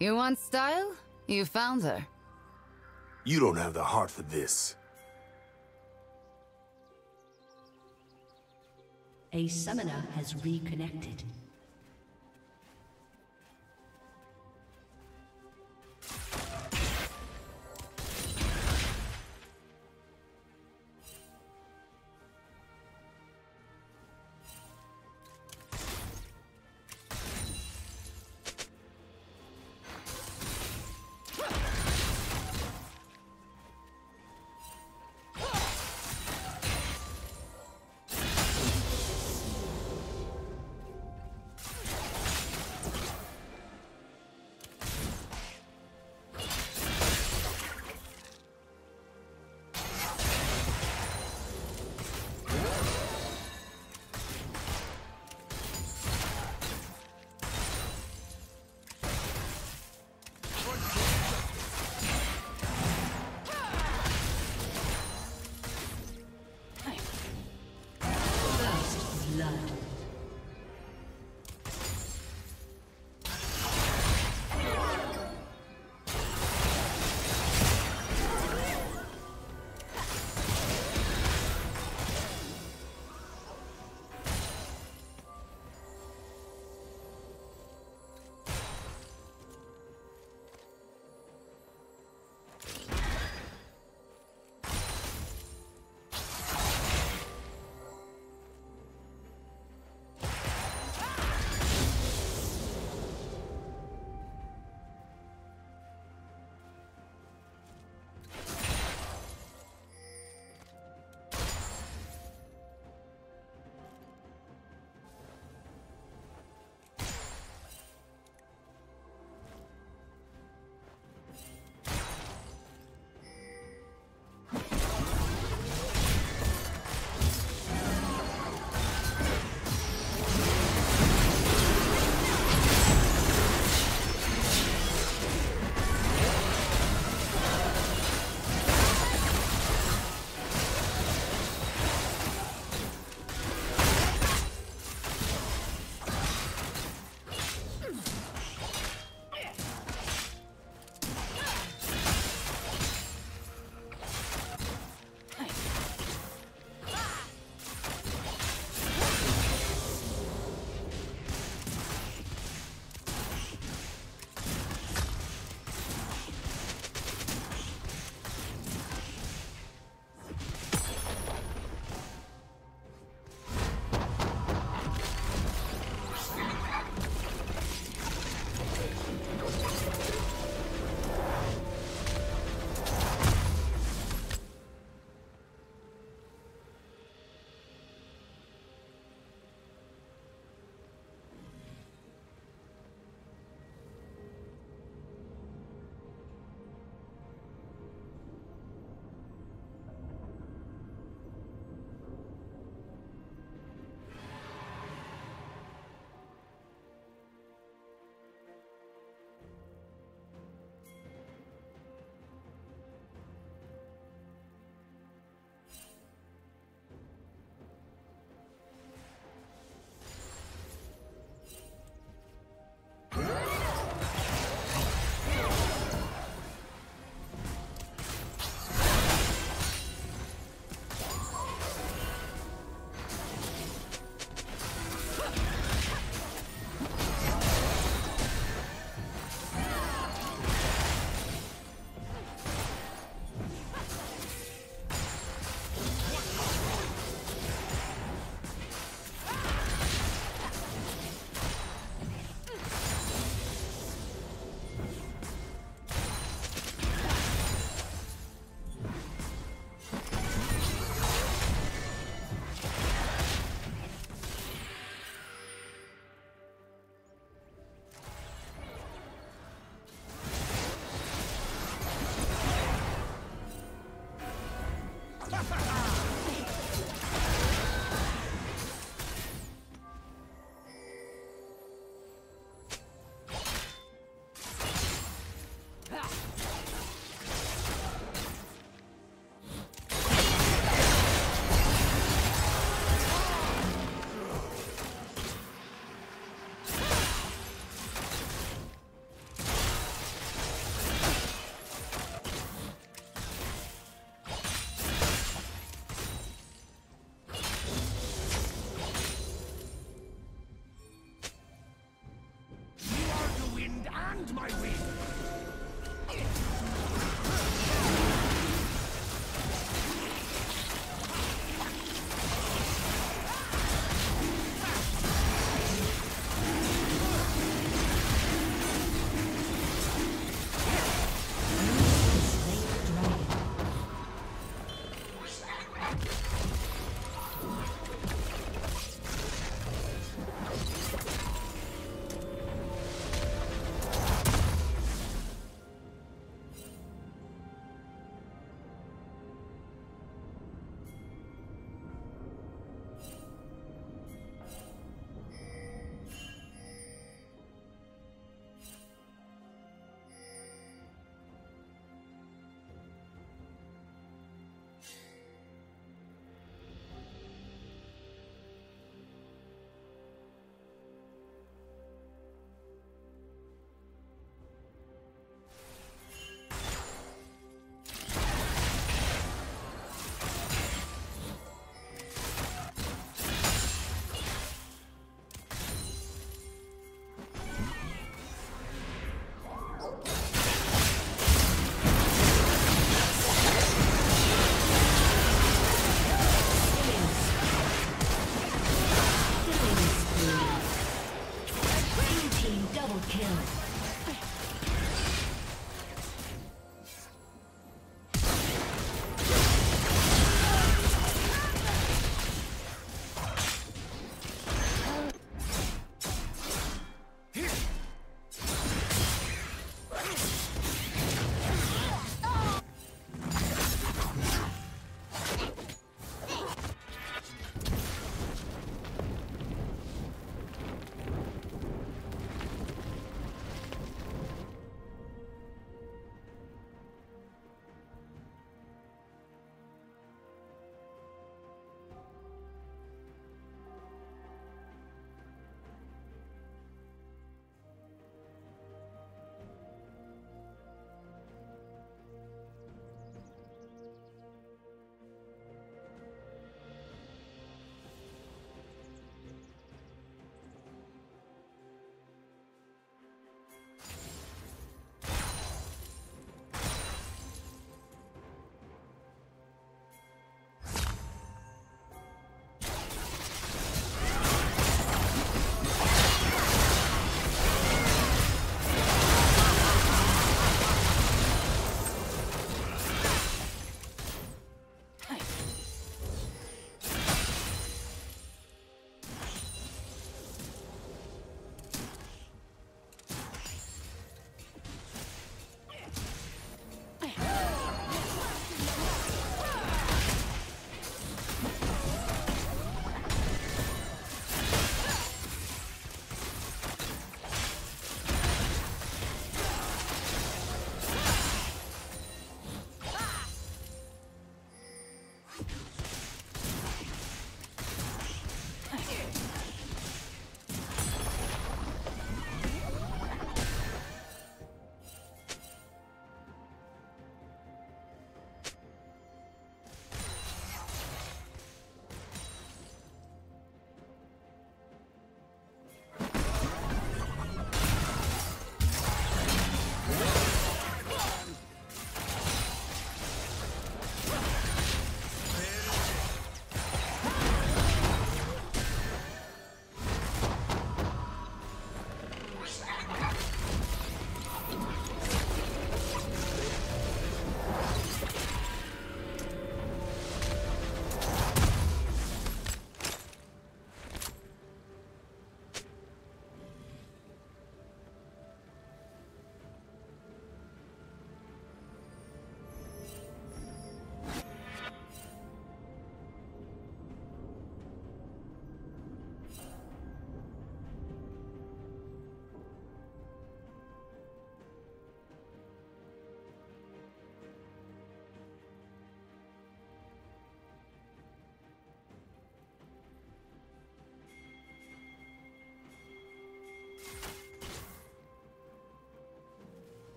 You want style? You found her. You don't have the heart for this. A summoner has reconnected.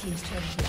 team's turret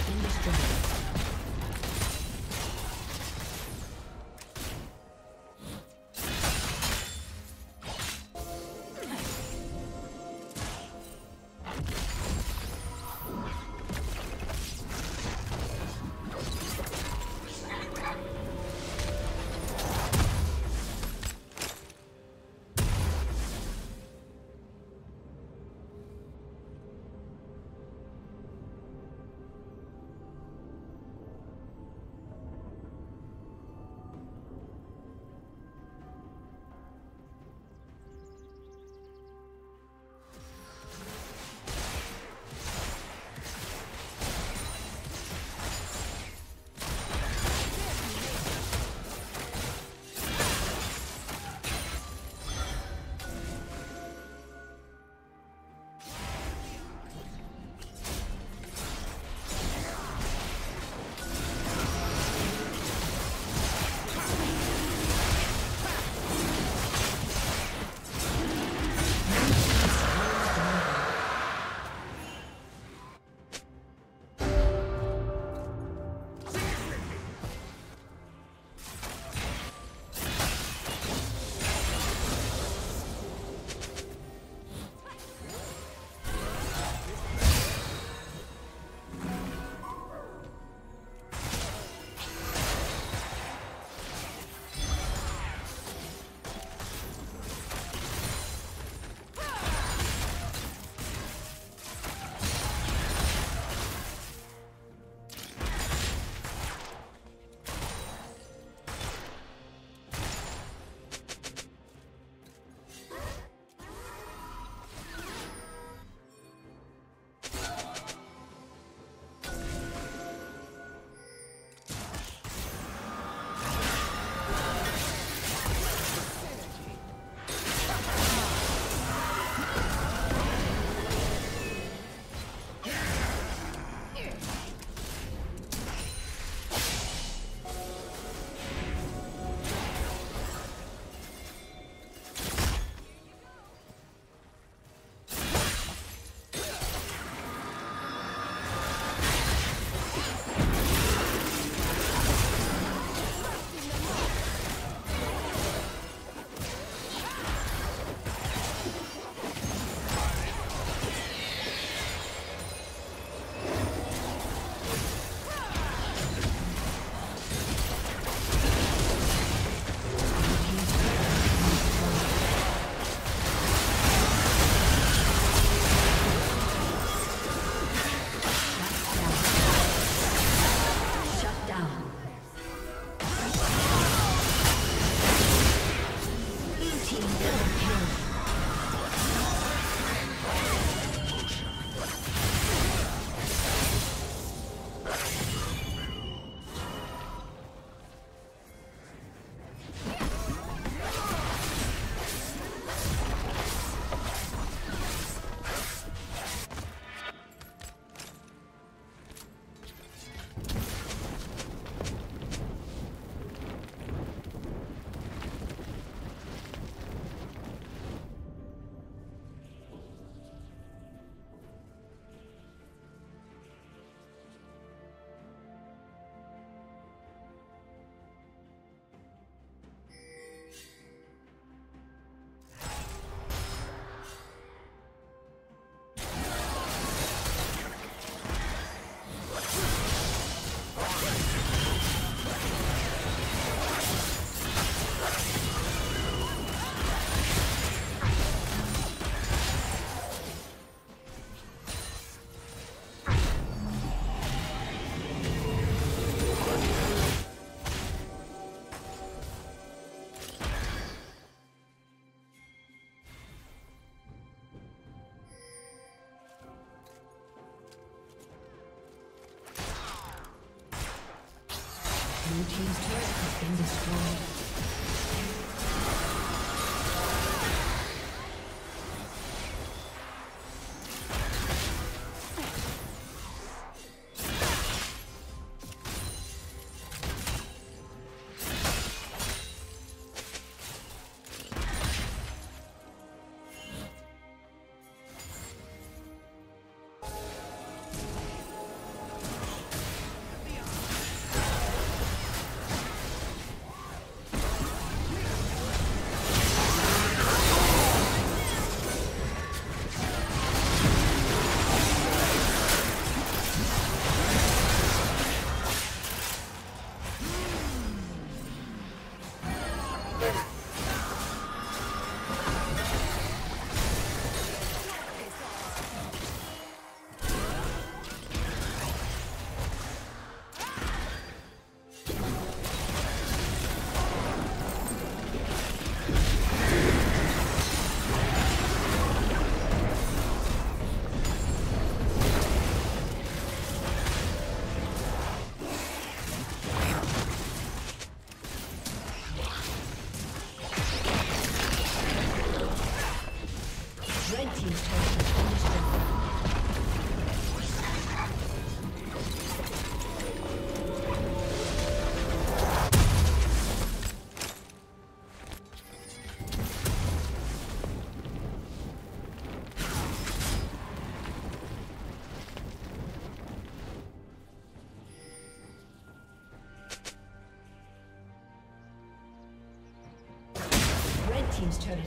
destroyed.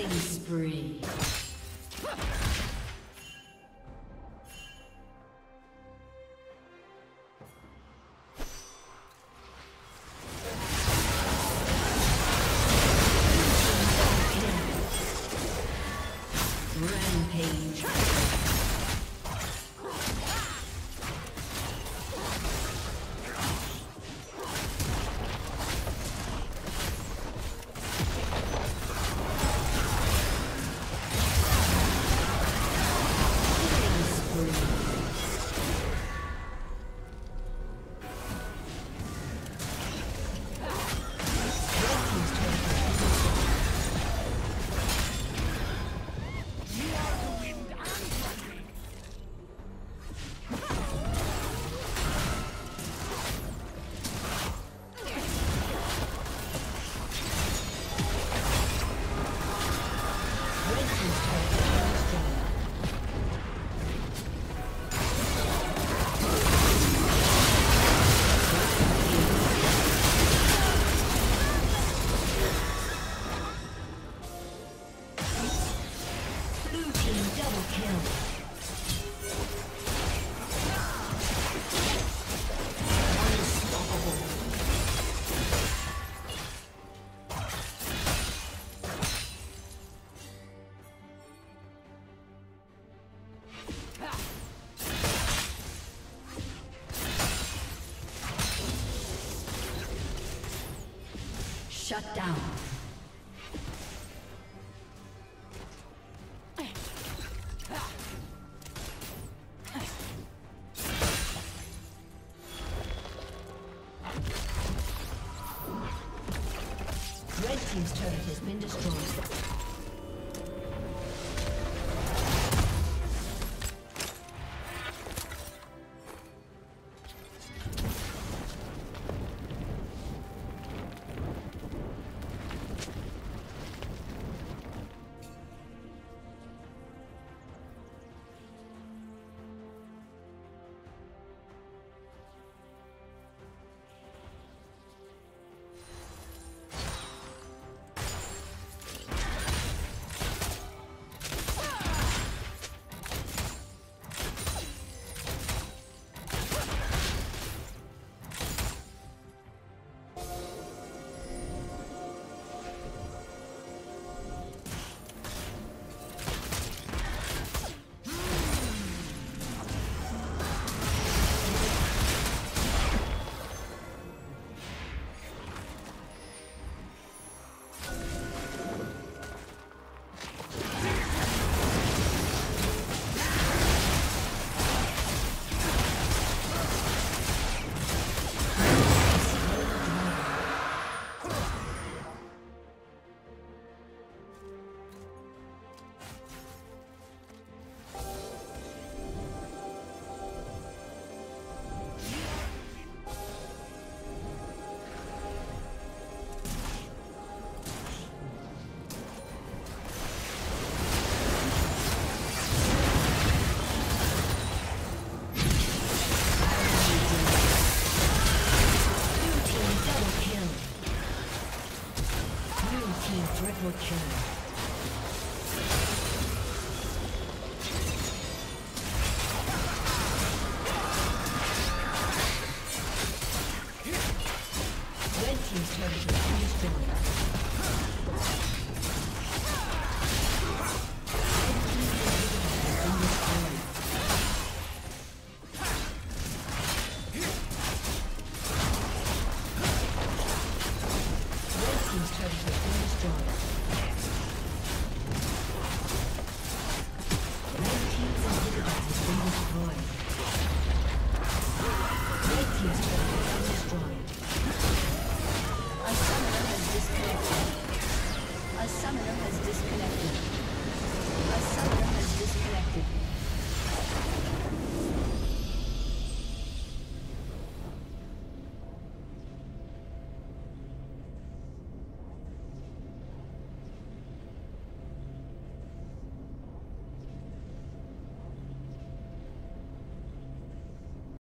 Killing spree. Shut down.